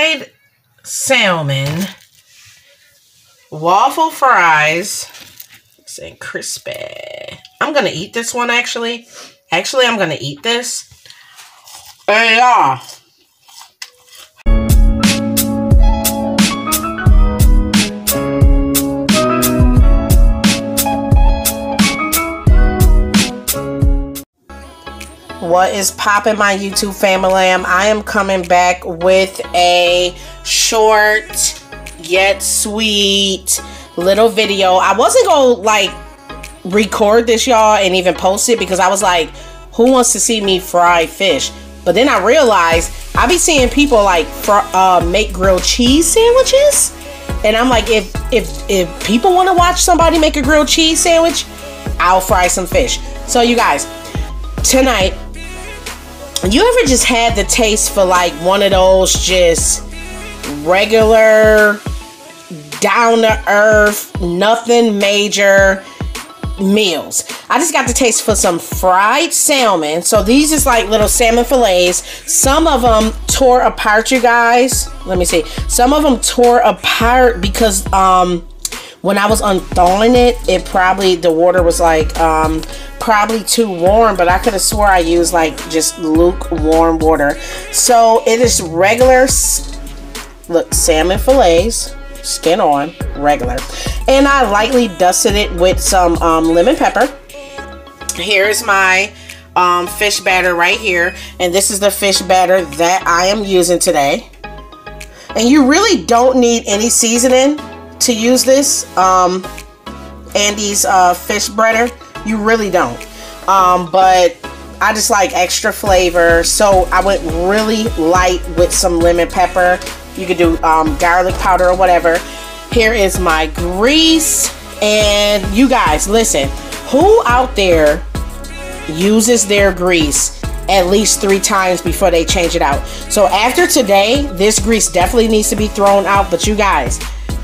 fried salmon, waffle fries, and crispy. I'm gonna eat this one actually. Actually, I'm gonna eat this. Hey, yeah. Uh, What is popping, my YouTube family? I am coming back with a short yet sweet little video. I wasn't gonna like record this, y'all, and even post it because I was like, who wants to see me fry fish? But then I realized I be seeing people like uh, make grilled cheese sandwiches, and I'm like, if if if people want to watch somebody make a grilled cheese sandwich, I'll fry some fish. So you guys, tonight you ever just had the taste for like one of those just regular down to earth nothing major meals? I just got the taste for some fried salmon. So these is like little salmon fillets. Some of them tore apart you guys. Let me see. Some of them tore apart because um when I was unthawing it, it probably, the water was like, um, probably too warm, but I could have swore I used like just lukewarm water. So it is regular, look, salmon fillets, skin on, regular. And I lightly dusted it with some um, lemon pepper. Here's my um, fish batter right here. And this is the fish batter that I am using today. And you really don't need any seasoning to use this um, Andy's uh, fish breader. You really don't. Um, but I just like extra flavor. So I went really light with some lemon pepper. You could do um, garlic powder or whatever. Here is my grease. And you guys, listen. Who out there uses their grease at least three times before they change it out? So after today, this grease definitely needs to be thrown out. But you guys,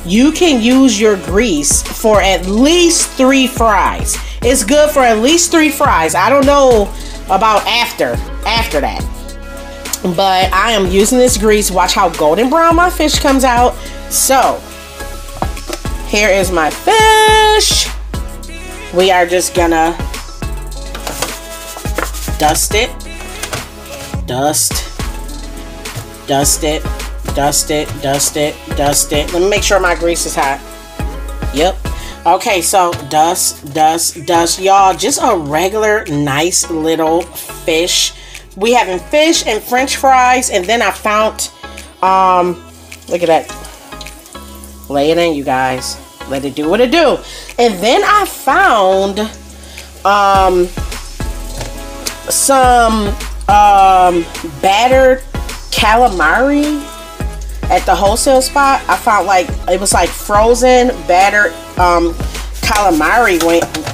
you can use your grease for at least three fries. It's good for at least three fries. I don't know about after, after that. But I am using this grease. Watch how golden brown my fish comes out. So, here is my fish. We are just gonna dust it. Dust. Dust it Dust it, dust it, dust it. Let me make sure my grease is hot. Yep. Okay, so dust, dust, dust. Y'all, just a regular nice little fish. We having fish and french fries. And then I found, um, look at that. Lay it in, you guys. Let it do what it do. And then I found, um, some, um, battered calamari at the wholesale spot, I found like it was like frozen battered um, calamari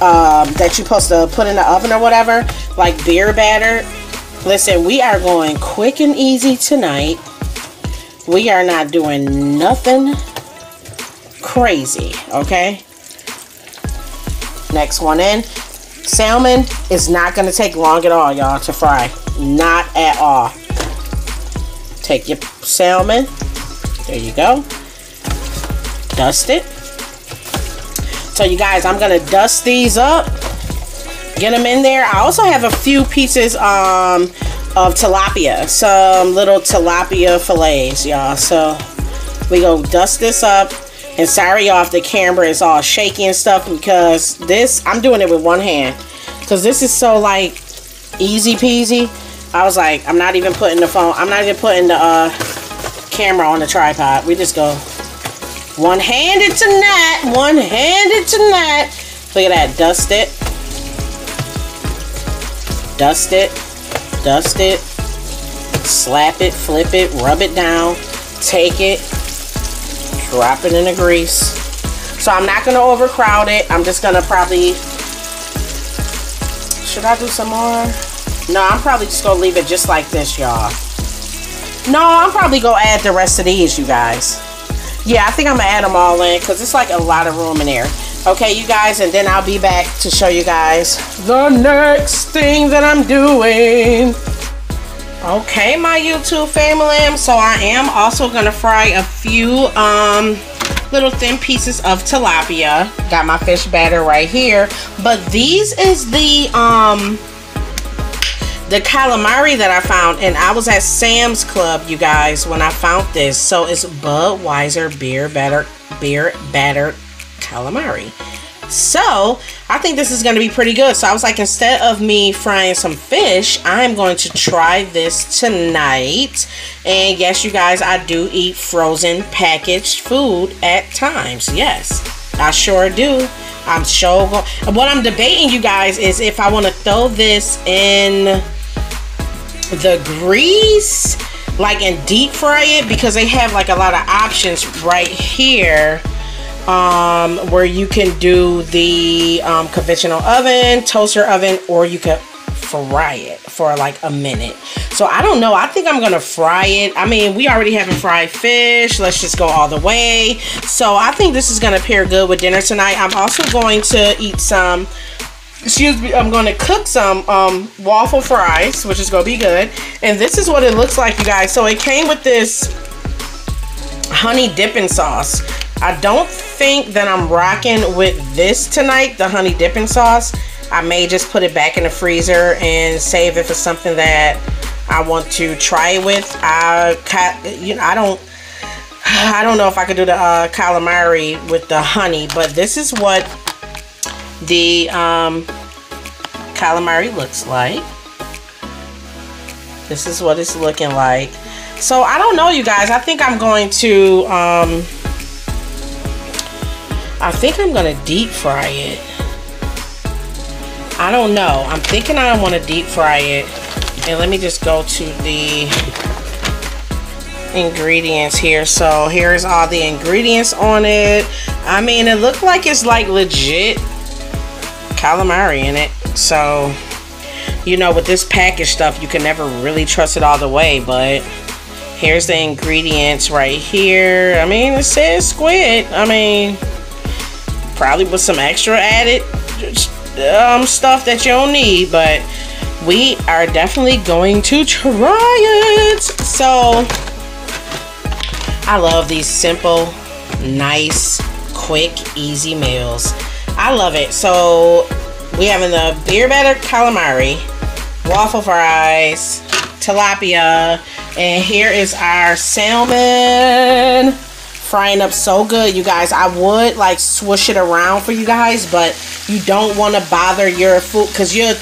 um, that you're supposed to put in the oven or whatever, like beer batter. Listen, we are going quick and easy tonight. We are not doing nothing crazy, okay? Next one in. Salmon is not going to take long at all, y'all, to fry. Not at all. Take your salmon, there you go. Dust it. So you guys, I'm going to dust these up. Get them in there. I also have a few pieces um, of tilapia. Some little tilapia fillets, y'all. So we go dust this up. And sorry y'all the camera is all shaky and stuff because this, I'm doing it with one hand. Because this is so like easy peasy. I was like, I'm not even putting the phone, I'm not even putting the uh, camera on the tripod. We just go one-handed tonight, one-handed tonight. Look at that, dust it. Dust it, dust it, slap it, flip it, rub it down, take it, drop it in the grease. So I'm not going to overcrowd it. I'm just going to probably, should I do some more? No, I'm probably just going to leave it just like this, y'all. No, I'm probably to add the rest of these, you guys. Yeah, I think I'm to add them all in because it's like a lot of room in there. Okay, you guys, and then I'll be back to show you guys the next thing that I'm doing. Okay, my YouTube family. So I am also gonna fry a few um little thin pieces of tilapia. Got my fish batter right here. But these is the um the calamari that I found and I was at Sam's Club you guys when I found this so it's Budweiser beer batter beer battered calamari so I think this is going to be pretty good. So I was like, instead of me frying some fish, I'm going to try this tonight. And yes, you guys, I do eat frozen packaged food at times. Yes, I sure do. I'm sure. what I'm debating, you guys, is if I want to throw this in the grease, like and deep fry it, because they have like a lot of options right here um, where you can do the um, conventional oven, toaster oven, or you can fry it for like a minute. So I don't know. I think I'm gonna fry it. I mean, we already having fried fish. Let's just go all the way. So I think this is gonna pair good with dinner tonight. I'm also going to eat some excuse me i'm to cook some um, waffle fries which is to be good and this is what it looks like you guys so it came with this honey dipping sauce I don't think that I'm rocking with this tonight, the honey dipping sauce. I may just put it back in the freezer and save it for something that I want to try it with. I, you know, I don't, I don't know if I could do the uh, calamari with the honey, but this is what the um, calamari looks like. This is what it's looking like. So I don't know, you guys. I think I'm going to. Um, I think I'm gonna deep fry it. I don't know. I'm thinking I want to deep fry it. And let me just go to the ingredients here. So here's all the ingredients on it. I mean, it looked like it's like legit calamari in it. So, you know, with this package stuff, you can never really trust it all the way. But here's the ingredients right here. I mean, it says squid. I mean, probably with some extra added um, stuff that you don't need, but we are definitely going to try it. So, I love these simple, nice, quick, easy meals. I love it. So, we have in the beer batter calamari, waffle fries, tilapia, and here is our salmon frying up so good, you guys. I would like swoosh it around for you guys, but you don't want to bother your food because you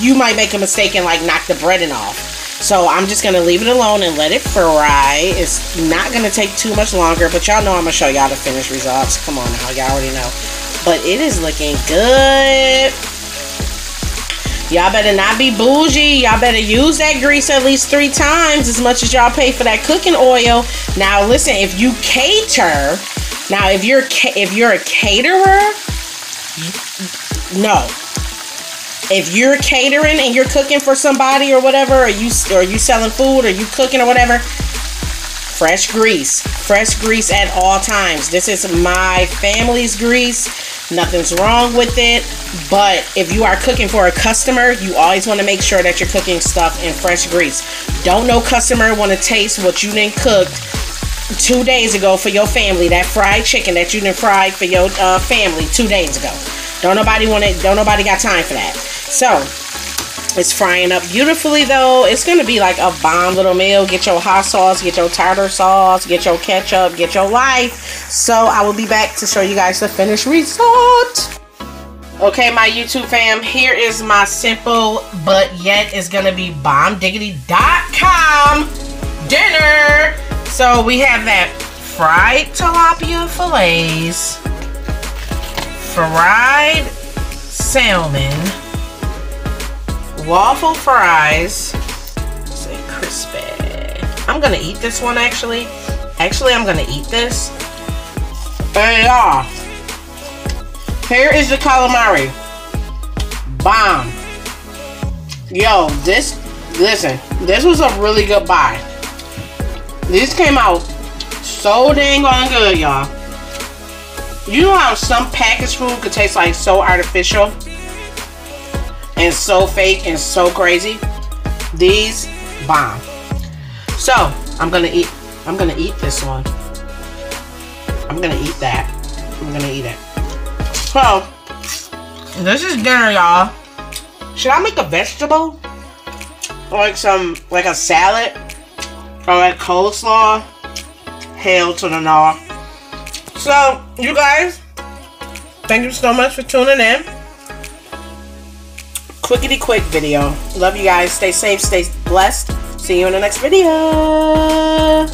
you might make a mistake and like knock the bread breading off. So I'm just gonna leave it alone and let it fry. It's not gonna take too much longer, but y'all know I'm gonna show y'all the finished results. Come on now, y'all already know. But it is looking good. Y'all better not be bougie. Y'all better use that grease at least three times as much as y'all pay for that cooking oil. Now, listen, if you cater, now if you're if you're a caterer, no. If you're catering and you're cooking for somebody or whatever, or you or you selling food or you cooking or whatever, fresh grease, fresh grease at all times. This is my family's grease. Nothing's wrong with it. But if you are cooking for a customer, you always want to make sure that you're cooking stuff in fresh grease. Don't no customer want to taste what you didn't cook two days ago for your family. That fried chicken that you didn't fry for your uh, family two days ago. Don't nobody want it. Don't nobody got time for that. So it's frying up beautifully though. It's gonna be like a bomb little meal. Get your hot sauce, get your tartar sauce, get your ketchup, get your life. So I will be back to show you guys the finished result. Okay, my YouTube fam, here is my simple but yet is gonna be bombdiggity.com dinner. So we have that fried tilapia fillets, fried salmon, waffle fries. Say crispy. I'm gonna eat this one actually. Actually, I'm gonna eat this. Hey y'all. Here is the calamari. Bomb. Yo, this, listen, this was a really good buy. These came out so dang on good, y'all. You know how some packaged food could taste like so artificial? And so fake and so crazy. These bomb. So I'm gonna eat. I'm gonna eat this one. I'm gonna eat that. I'm gonna eat it. So this is dinner, y'all. Should I make a vegetable? Or like some, like a salad? Or like coleslaw? Hail to the gnaw. So, you guys, thank you so much for tuning in. Quickity quick video. Love you guys. Stay safe, stay blessed. See you in the next video.